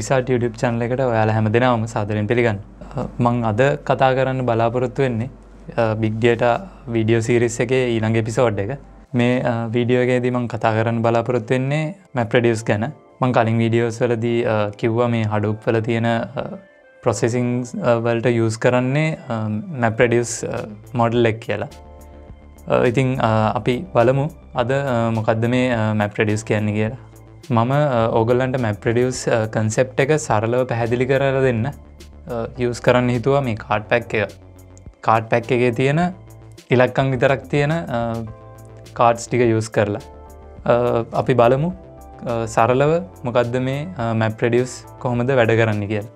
විසාට YouTube චැනල එකට ඔයාල හැම දෙනාවම සාදරෙන් පිළිගන්න. මං අද කතා කරන්න බලාපොරොත්තු වෙන්නේ බිග්ඩියට වීඩියෝ සීරිස් එකේ ඊළඟ එපිසෝඩ් එක. මේ වීඩියෝගේදී මං කතා කරන්න බලාපොරොත්තු වෙන්නේ මැප්‍රඩියස් ගැන. මං කලින් වීඩියෝස් වලදී කිව්ව මේ හඩුප් වල තියෙන ප්‍රොසෙසිං වලට යස් කරන්නේ මැප්‍රඩියස් මොඩල් එක් කියලා. ඉතිං අපි බලමු අද මොකක්ද මේ මැප්‍රඩියස් කියන්නේ කියලා. මම ඕගල්ලන්ට මැප්‍රඩියස් කන්සෙප් එක සරලව පැහැදිලි කරල දෙන්න. යස් කරන්න හිතුවා මේ කාඩ් පැක් එක. කාඩ් පැක් එකේ තියෙන ඉලක්කං විතරක් තියෙන කාඩ්ස් ටික යස් කරලා. අපි බලමු සරලව මොකක්ද මේ මැප්‍රඩියස් කොහොමද වැඩ කරන්න කියලා.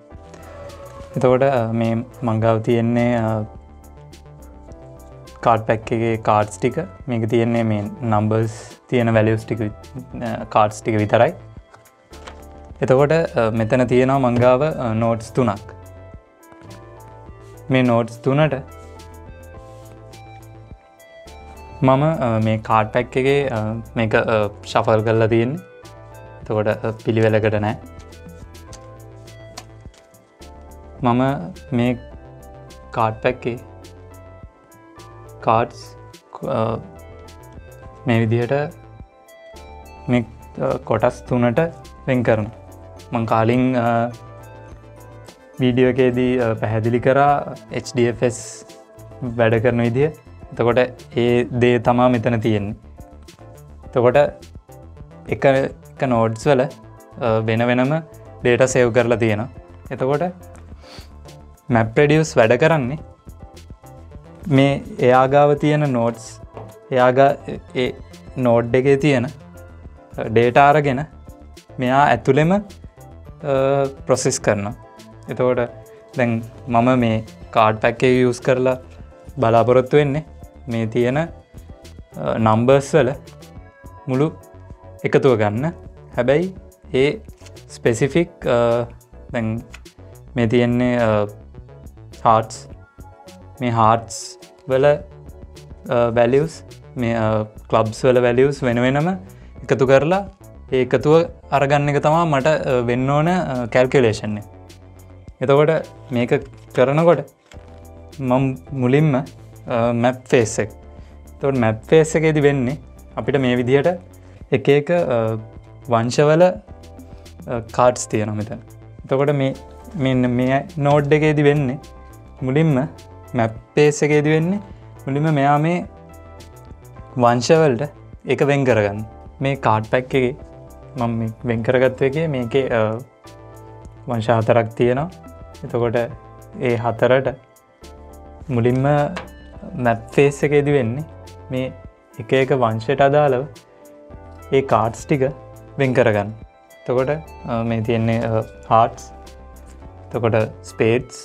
එතකොට මේ මංගාව තියෙන්නේ කාඩ් පැක් එකගේ කාඩ්ස් ටික. මේක තියෙන්නේ මේ නම්බර්ස් තියෙන වැලියස් ටික කාඩ්ස් ටික විතරයි. එතකොට මෙතන තියෙනවා මංගාව නෝට්ස් තුනක්. මේ නෝට්ස් තුනට මම මේ කාඩ් පැක් එකේ මේක ශෆල් කරලා තියෙන්නේ. එතකොට පිළිවෙලකට නෑ. මම මේ කාඩ් පැක්කේ කාඩ්ස් uh, මේ විදිහට මේ uh, කොටස් තුනට වෙන් කරන මං කාලින් uh, වීඩියෝකේදී පැහැදිලි කරා HDFS වැඩ කරන විදිහ එතකොට ඒ දේ තමා මෙතන තියෙන්නේ. තකොට එක එක නෝඩ්ස් වල වෙන වෙනම ඩේට සෙව් කරලා තියෙනවා. එතකොට මැප්‍රඩියස් වැඩ කරන්නේ මේ එයාගාව තියෙන නෝට්ස් එයාගා නෝඩ් එකේ තියෙන ඩේටාරගෙන මෙයා ඇතුළෙම ප්‍රොසෙස් කරන එතකොට දැන් මම මේ කාඩ් පැක්කේ යස් කරලා බලාපොරොත්තු වෙන්නේ මේ තියෙන නම්බර්ස් වල මුළු එකතුව ගන්න. හැබැයි ඒ ස්පෙසිෆික් දැන් මේ තියෙන්නේ හාටස් මේ හාටස් වල වැලියස් මේ කලබ්ස් වල වැලියස් වෙන වෙනම එකතු කරලා ඒ එකතුව අරගන්න එක තමා මට වෙන්න ඕන කැල්කලේෂන්නේ එතකොට මේක කරනකොට මම් මුලින්ම මැප් ෆේස්සෙක් තොට මැප් ෆේස් එකේදි වෙන්නේ අපිට මේ විදිහට එක එක වංශවල කාඩ්ස් තියෙන මෙතන. එතකොට මේ මෙන්න මේ නෝඩ් එකේදි වෙන්නේ මුලින්ම මැප්පේස එකේදි වෙන්නේ මුලින්ම මෙයා මේ වංශවලට එක වෙන් කරගන්න. මේ කාඩ් පැක් එක මම වෙන් කරගත්ව එක මේක වංශ හතරක් තියෙනවා. එතකොට ඒ හතරට මුලින්ම මැප්ෆේස් එකේදි වෙන්නේ මේ එක එක වංශයට අදාළව ඒ කාඩ්ස් ටික වෙන් කරගන්න. තකොට මේ තියෙන්නේ හාටස් තකොට ස්පේට්ස්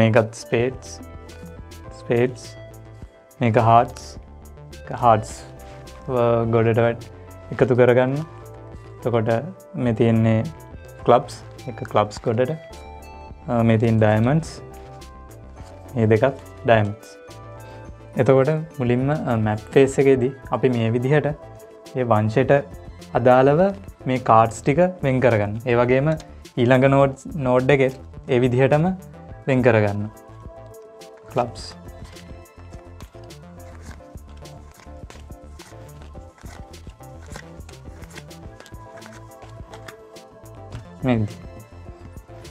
මේකත් ස්පේට්ස් ස්පේට්ස් මේක හාටස් හාඩස් ගොඩට වැට් එකතු කරගන්න. තකොට මෙ තියෙන්නේ කලබ්ස් එක කලබ්ස් ගොඩට. Uh, මේ තින් ඩයිමන්ස් ඒ දෙකත් ඩයිම්ස් එතකොට මුලින්ම uh, මැප් ෆේස් එකේදී අපි මේ විදිහට ඒ වංශයට අදාළව මේ කාඩ්ස් ටික වෙන් කරගන්න. ඒ වගේම ඊළඟ නෝඩ් නෝඩ් එක ඒ විදිහටම වෙන් කරගන්න. කලබ්ස්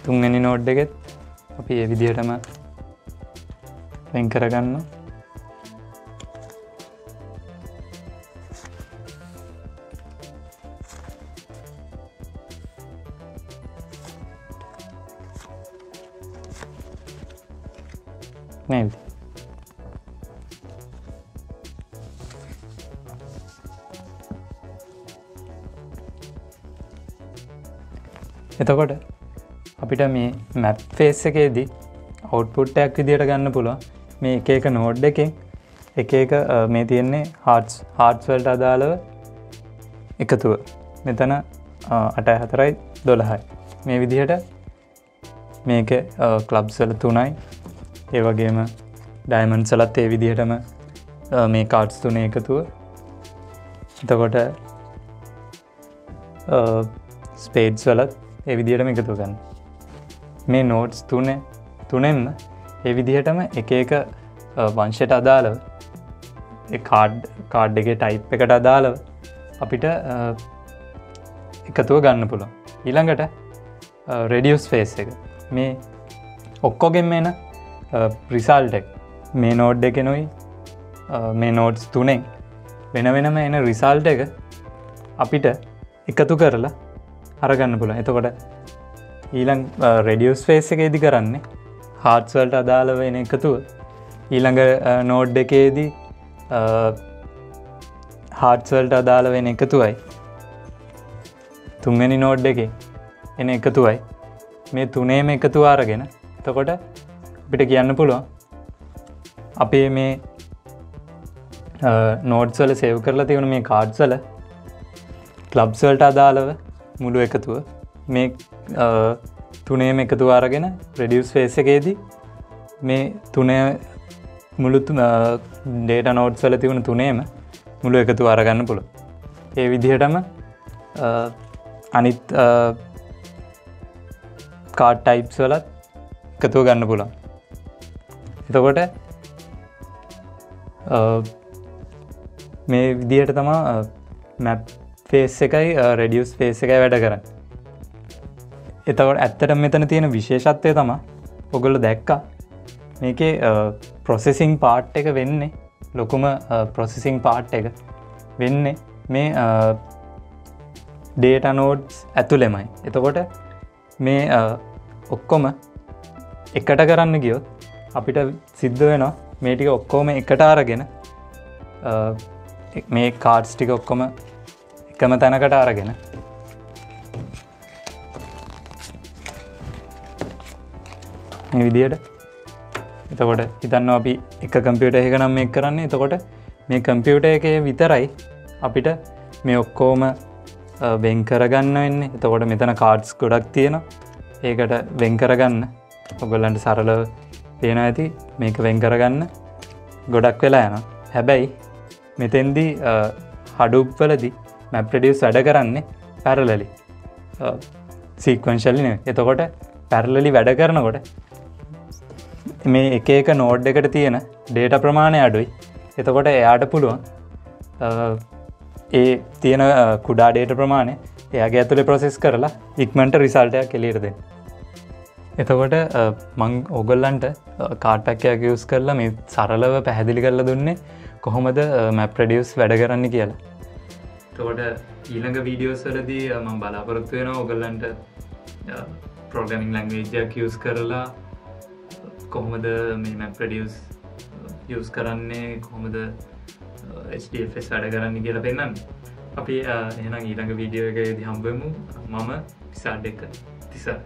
තුන්ගනි නෝඩ් එකෙත් අපි ඒ විදිහටම වෙන් කරගන්න නේද? එතකොට අපිට මේ මැප් ෆේස් එකේදී අවට්පුට්ටයක් විදියට ගන්න පුළුව මේ එක එක නෝඩ් එකෙන් එක එක මේ තියෙන්නේ හාටස් හාට්ස්වල්ට අදාළව එකතුව. මෙතන අට හතරයි දොළහයි. මේ විදිහට මේක කලබ්සල තුනයි ඒ වගේම ඩයිමන් සලත් ඒ විදිහටම මේ කාඩ්ස් තුන එකතුව. එතකොට ස්පේඩ්ස් වලත් ඒ විදිහටම එකතු ගන්න මේ නෝට්ස් තුන තුනෙන්ම ඒ විදිහටම එක එක වංශයට අදාළව කාඩ් කාඩ් එක ටයිප් එකට අදාළව අපිට එකතුව ගන්න පුළො ඊළඟට රෙඩියස් ෆේස් එක. මේ ඔක්කොගෙන් එන Uh, ප්‍රිසල්ටෙක් මේ නෝඩ් එකෙනුයි uh, මේ නෝට්ස් තුනෙන්. වෙන වෙනම එන රිසල්ට එක අපිට එකතු කරලා අරගන්න පුළ එතකොට ඊළං රෙඩියස් ෆේස් එක ඉදි කරන්නේ හාට්ස්වල්ට අදාළ වෙන එකතුව. ඊළඟ නෝඩ් එකේදී හාට්ස්වල්ට අදාළ වෙන එකතුවයි. තුන්ගනි නෝඩ් එක එන එකතුවයි. මේ තුනේම එකතු අරගෙන එතකොට පිට කියන්න පුළුවන්. අපේ මේ නෝඩ්සල සෙව් කරලා තිවුණ මේ කාඩ්සල කලබ්සල්ට අදාළව මුළු එකතුව මේ තුනේම එකතු අරගෙන ප්‍රඩියස් ෆේස එකේදී මේ තුනය මුළු ඩේට නෝට්සල තිවුණ තුනේම මුළු එකතු අරගන්න පුළ ඒ විදිහටම අනිත් කාඩ් ටයිප්ස් වලත් එකතුව ගන්න පුළන් එතකොට මේ විදිහට තමා මැප් ෆේස් එකයි රෙඩියස් ෆේස් එකයි වැඩ කරන්න. එතවට ඇත්තට මෙතන තියෙන විශේෂත්වය තම ඔගොල්ල දැක්කා. මේකේ ප්‍රොසෙසිං පාට් එක වෙන්නේ ලොකුම ප්‍රොසෙසිං පාට් එක වෙන්නේ මේ ඩේට නෝඩ්ස් ඇතුළෙමයි. එතකොට මේ ඔක්කොම එකට කරන්න ගියොත් අපිට සිද්ධ වෙනවා මේටික ඔක්කෝම එකට අරගෙන මේ කාඩ්ස් ටික ඔක්කොම එකම තැනකට අරගෙන. මේ විදියට එතකොට හිතන්න අපි එක කම්පියුට එක නම් මේ කරන්නේ. එතකොට මේ කම්පියුට එක විතරයි අපිට මේ ඔක්කෝම වෙන් කරගන්න වෙන්න. එතකොට මෙතන කාඩ්ස් ගොඩක් තියෙන ඒකට වෙන් කරගන්න. ඔගොල්ලන්ට සරල පේන ඇති. මේක වෙන් කරගන්න. ගොඩක් වෙලා යන හැබැයි මෙතෙන්දී හඩුප්වලදි මැප්‍රඩියස් වැඩ කරන්නේ පැරලලි. සීක්වංශලින එතකොට පැරලලි වැඩ කරනකොට මේ එක එක නෝඩ් එකට තියෙන ඩේට ප්‍රමාණය අඩුයි. එතකොට එයාට පුළුවන් ඒ තියෙන කුඩා ඩේට ප්‍රමාණය එයාගේ ඇතුළේ ප්‍රොසෙස් කරලා ඉක්මට රිසල්ටයක් කෙලීරද එතකොට මං ඔගොල්ලන්ට කාටපැක්කයක් යස් කරලා මේ සරලව පැහැදිලි කරල දුන්නේ කොහොමද මැප්‍රඩියස් වැඩ කරන්න කියලා. තකොට ඊළඟ වීඩියෝස්වලදී මං බලාපොරොත්තු වෙන ඔගල්ලන්ට ප්‍රෝගමින් ලංවේජයක් යස් කරලා කොහොමද මේ මැප්‍රඩියස් යස් කරන්නේ කොහොමද HDFS වැඩ කරන්න කියලා පෙන්න්න අපි එනම් ඊළඟ වීඩියෝ එක දිහම්බමු මම පිසාඩ් එක. තිසර